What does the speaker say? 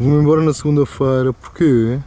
Vou-me embora na segunda-feira porque